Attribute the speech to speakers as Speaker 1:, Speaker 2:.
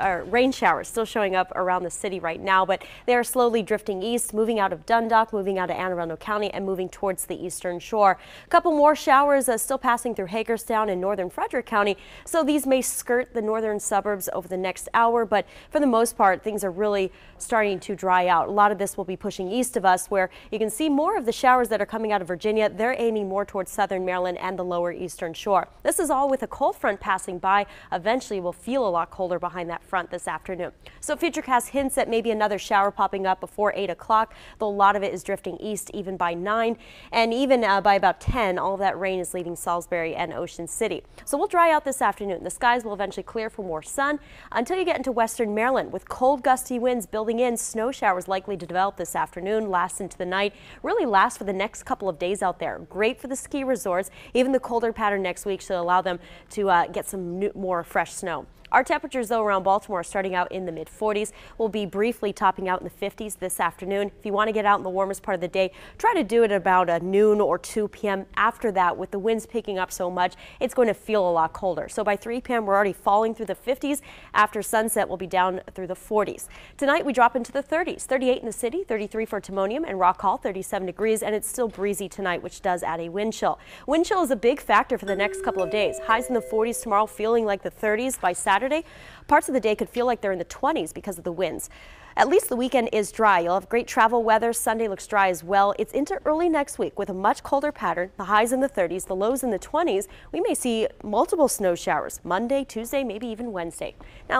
Speaker 1: uh, rain showers still showing up around the city right now, but they are slowly drifting east, moving out of Dundalk, moving out of Anne Arundel County, and moving towards the eastern shore. A couple more showers uh, still passing through Hagerstown and northern Frederick County, so these may skirt the northern suburbs over the next hour, but for the most part, things are really starting to dry out. A lot of this will be pushing east of us, where you can see more of the showers that are coming out of Virginia. They're aiming more towards southern Maryland and the lower eastern shore. This is all with a cold front passing by. Eventually, we'll feel a lot colder behind that front this afternoon. So Futurecast hints at maybe another shower popping up before 8 o'clock, though a lot of it is drifting east even by 9. And even uh, by about 10, all of that rain is leaving Salisbury and Ocean City. So we'll dry out this afternoon. The skies will eventually clear for more sun until you get into western Maryland with cold gusty winds building in. Snow showers likely to develop this afternoon, last into the night, really last for the next couple of days out there. Great for the ski resorts. Even the colder pattern next week should allow them to uh, get some new, more fresh snow. Our temperatures, though, around Baltimore starting out in the mid 40s. We'll be briefly topping out in the 50s this afternoon. If you want to get out in the warmest part of the day, try to do it about a noon or 2 p.m. After that, with the winds picking up so much, it's going to feel a lot colder. So by 3 p.m., we're already falling through the 50s. After sunset, we'll be down through the 40s. Tonight, we drop into the 30s. 38 in the city, 33 for Timonium and Rock Hall, 37 degrees, and it's still breezy tonight, which does add a wind chill. Wind chill is a big factor for the next couple of days. Highs in the 40s tomorrow, feeling like the 30s by Saturday. Saturday. Parts of the day could feel like they're in the 20s because of the winds. At least the weekend is dry. You'll have great travel weather. Sunday looks dry as well. It's into early next week with a much colder pattern. The highs in the 30s, the lows in the 20s. We may see multiple snow showers Monday, Tuesday, maybe even Wednesday. Now